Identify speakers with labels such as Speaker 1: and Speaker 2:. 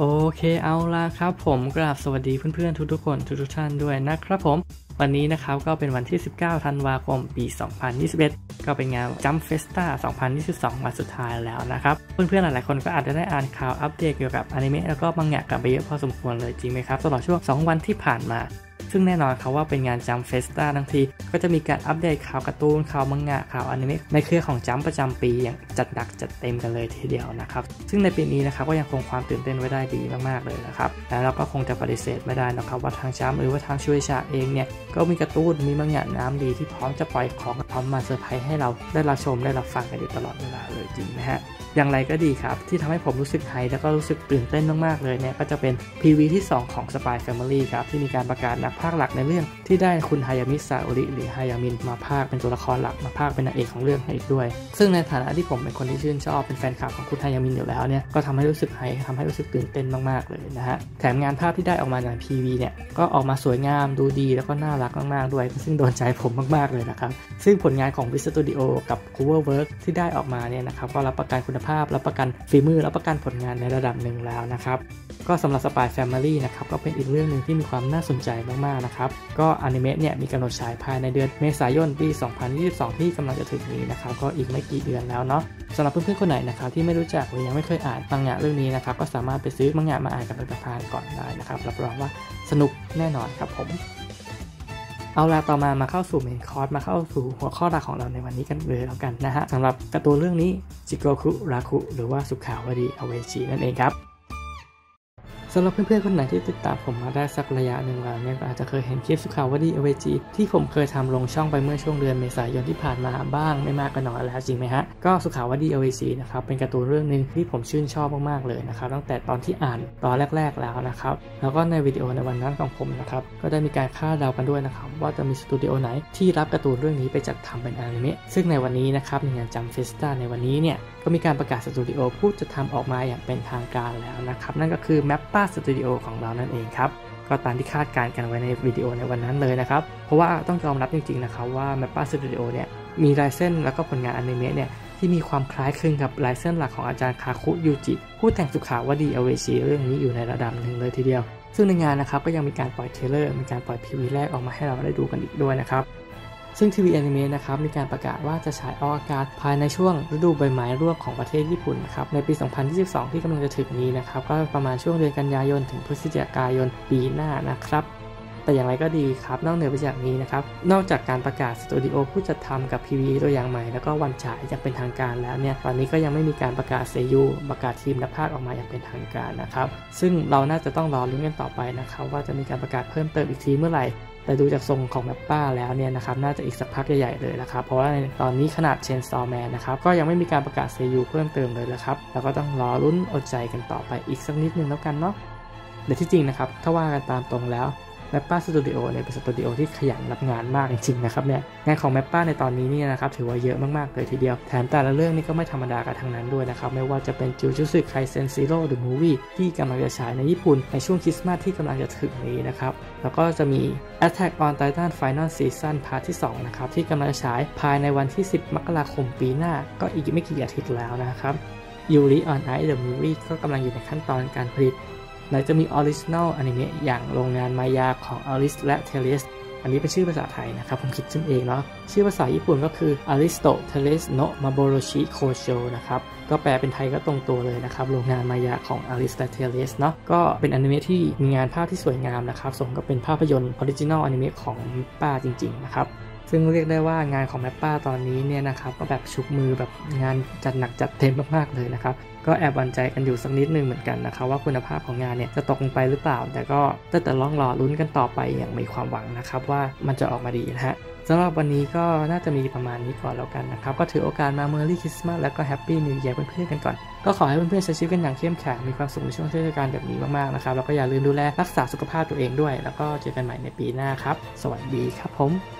Speaker 1: โอเคเอาละครับผมกราบสวัสดีเพื่อนๆ ทุกๆคนทุกๆท่านด้วยนะครับผม วันนี้นะครับก็เป็นวันที่ 19 ธันวาคม ปี 2021 ก็เป็นงาน Jump Festa 2022 วันสุดท้ายแล้วนะครับ เพื่อนๆ หลายๆคนก็อาจจะได้อ่านข่าวอัปเดตเกี่ยวกับอนิเมะแล้วก็มังงะกันไปเยอะพอสมควรเลยจริงไหมครับตลอดช่วง 2 วันที่ผ่านมา ซึ่งแน่นอนครับว่าเป็นงาน Jump Festa ทั้งที ก็จะมีการอัปเดตข่าวการ์ตูนข่าวมังงะข่าวอนิเมะในเครือของจัมประจำปีอย่างจัดหนักจัดเต็มกันเลยทีเดียวนะครับ ซึ่งในปีนี้นะครับก็ยังคงความตื่นเต้นไว้ได้ดีมากๆเลยนะครับแล้วเราก็คงจะปฏิเสธไม่ได้นะครับว่าทางจัมหรือว่าทางช่วยชาเองเนี่ยก็มีการ์ตูนมีมังงะน้ำดีที่พร้อมจะปล่อยของพร้อมมาเซอร์ไพรส์ให้เราได้รับชมได้รับฟังกันอยู่ตลอดเวลาเลยจริงนะฮะอย่างไรก็ดีครับที่ทำให้ผมรู้สึกไฮแล้วก็รู้สึกตื่นเต้นมากๆเลยเนี่ยก็จะเป็น PV ที่ 2 ของ Spy Family ครับที่มีการประกาศนักพากย์หลักในเรื่องที่ได้คุณฮายามิซาโอริหรือฮายามินมาพากย์เป็นตัวละครหลักมาพากย์เป็นนางเอกของเรื่องให้อีกด้วย ซึ่งในฐานะที่ผมเป็นคนที่ชื่นชอบเป็นแฟนคลับของคุณฮายามินอยู่แล้วเนี่ยก็ทำให้รู้สึกไฮทำให้รู้สึกตื่นเต้นมากๆเลยนะฮะแถมงานภาพที่ได้ออกมาจาก PV เนี่ยก็ออกมาสวยงามดูดีแล้วก็น่ารักมากๆด้วย ซึ่งโดนใจผมมากๆเลยนะครับซึ่งผลงานของ v i s Studio กับ Cover Work ที่ได้ออกมาเนี่ยนะครับก็รับประกันคุณภาพรับประกันฝีมือรับประกันผลงานในระดับหนึ่งแล้วนะครับก็สำหรับ Spy Family นะครับก็เป็นอีกเรื่องหนึ่งที่มีความน่าสนใจมากๆนะครับก็อนิเมะเนี่ยมีกำหนดฉายภายในในเดือนเมษายนปี 2022 ที่กำลังจะถึงนี้นะครับก็อีกไม่กี่เดือนแล้วเนาะสำหรับเพื่อนๆคนไหนนะครับที่ไม่รู้จักหรือยังไม่เคยอ่านมังงะเรื่องนี้นะครับก็สามารถไปซื้อมังงะมาอ่านกันไปพลางก่อนได้นะครับรับรองว่าสนุกแน่นอนครับผมเอาละต่อมามาเข้าสู่ main course มาเข้าสู่หัวข้อหลักของเราในวันนี้กันเลยแล้วกันนะฮะสำหรับการ์ตูนเรื่องนี้จิโกคุราคุหรือว่าสุขาวดีอเวจีนั่นเองครับ สำหรับเพื่อนๆคนไหนที่ติดตามผมมาได้สักระยะหนึ่งแล้วเนี่ยอาจจะเคยเห็นคลิปสุขาวดีอเวจีที่ผมเคยทำลงช่องไปเมื่อช่วงเดือนเมษายนที่ผ่านมาบ้างไม่มากก็น้อยแล้วจริงไหมฮะ ก็สุขาวดีอเวจีนะครับเป็นการ์ตูนเรื่องหนึ่งที่ผมชื่นชอบมากๆเลยนะครับตั้งแต่ตอนที่อ่านตอนแรก ๆแล้วนะครับแล้วก็ในวิดีโอในวันนั้นของผมนะครับก็ได้มีการคาดเดากันด้วยนะครับว่าจะมีสตูดิโอไหนที่รับการ์ตูนเรื่องนี้ไปจัดทำเป็นอนิเมะซึ่งในวันนี้นะครับในงาน Jump Festa ในวันนี้เนี่ยก็มีการประกาศสตูดิโอผู้จะทำออกมาอย่างเป็นทางการแล้วนะครับนั่นก็คือ Mappa Studio ของเรานั่นเองครับก็ตามที่คาดการณ์กันไว้ในวิดีโอในวันนั้นเลยนะครับ เพราะว่าต้องยอมรับจริงๆนะครับว่า Mappa Studio เนี่ยมีลายเส้นแล้วก็ผลงานอนิเมะเนี่ยที่มีความคล้ายคลึงกับลายเส้นหลักของอาจารย์คาคุยูจิ ผู้แต่งสุขาวดีอเวจีเรื่องนี้อยู่ในระดับหนึ่งเลยทีเดียว ซึ่งในงานนะครับก็ยังมีการปล่อย trailer มีการปล่อย PV แรกออกมาให้เราได้ดูกันอีกด้วยนะครับ ซึ่งทีวีอนิเมะนะครับมีการประกาศว่าจะฉายออกอากาศภายในช่วงฤดูใบไม้ร่วงของประเทศญี่ปุ่นนะครับในปี 2022 ที่กำลังจะถึงนี้นะครับก็ประมาณช่วงเดือนกันยายนถึงพฤศจิกายนปีหน้านะครับ แต่อย่างไรก็ดีครับนอกเหนือไปจากนี้นะครับ นอกจากการประกาศสตูดิโอผู้จัดทำกับ PV ตัวอย่างใหม่ แล้วก็วันฉายอย่างเป็นทางการแล้วเนี่ยตอนนี้ก็ยังไม่มีการประกาศเซยูประกาศทีมนักพากย์ออกมาอย่างเป็นทางการนะครับซึ่งเราน่าจะต้องรอลุ้นกันต่อไปนะครับว่าจะมีการประกาศเพิ่มเติมอีกทีเมื่อไหร่แต่ดูจากทรงของ Mappa แล้วเนี่ยนะครับน่าจะอีกสักพักใหญ่ๆเลยนะครับเพราะว่าตอนนี้ขนาด Chainsaw Man นะครับก็ยังไม่มีการประกาศเซยูเพิ่มเติมเลยแล้วครับแล้วก็ต้องรอลุ้นอดใจกันต่อไปอีกสักนิดนึงแล้วกันเนาะแต่ที่จริงนะครับถ้าว่ากันตามตรงแล้ว Mappa Studio เนี่ยเป็นสตูดิโอที่ขยันรับงานมากจริงๆนะครับเนี่ยงานของ Mappa ในตอนนี้เนี่ยนะครับถือว่าเยอะมากๆเลยทีเดียว แถมแต่ละเรื่องนี่ก็ไม่ธรรมดากันทั้งนั้นด้วยนะครับไม่ว่าจะเป็น Jujutsu Kaisen Zero the Movie ที่กำลังจะฉายในญี่ปุ่นในช่วงคริสต์มาสที่กำลังจะถึงนี้นะครับแล้วก็จะมี Attack on Titan Final Season part ที่2นะครับที่กำลังจะฉายภายในวันที่ 10 มกราคมปีหน้า ก็อีกไม่กี่อาทิตย์แล้วนะครับ Yuri on Ice the Movie ก็กำลังอยู่ในขั้นตอนการผลิต ไหนจะมี original อนิเมะอย่างโรงงานมายาของอลิสและเทเลสอันนี้เป็นชื่อภาษาไทยนะครับ ผมคิดขึ้นเองเนาะชื่อภาษาญี่ปุ่นก็คือ アリスとテレスのまぼろし工場 นะครับ ก็แปลเป็นไทยก็ตรงตัวเลยนะครับ โรงงานมายาของ Aristoteles เนาะก็เป็นอนิเมะที่มีงานภาพที่สวยงามนะครับสมกับเป็นภาพยนตร์ original อนิเมะของป้าจริง ๆ นะครับ ซึ่งเรียกได้ว่างานของ Mappa ตอนนี้เนี่ยนะครับก็แบบชุกมือแบบงานจัดหนักจัดเต็มมากๆเลยนะครับก็แอบหวั่นใจกันอยู่สักนิดนึงเหมือนกันนะครับว่าคุณภาพของงานเนี่ยจะตกลงไปหรือเปล่า แต่ก็จะแต่ล่องรอลุ้นกันต่อไปอย่างมีความหวังนะครับว่ามันจะออกมาดีนะฮะสำหรับวันนี้ก็น่าจะมีประมาณนี้ก่อนแล้วกันนะครับ ก็ถือโอกาสมา Merry Christmas แล้วก็ Happy New Year เพื่อนๆกันก่อน ก็ขอให้เพื่อนๆใช้ชีวิตกันอย่างเข้มแข็งมีความสุขในช่วงเทศกาลแบบนี้มากๆนะครับ แล้วก็อย่าลืมดูแลรักษาสุขภาพตัวเองด้วย แล้วก็เจอกันใหม่ในปีหน้าครับ สวัสดีครับผม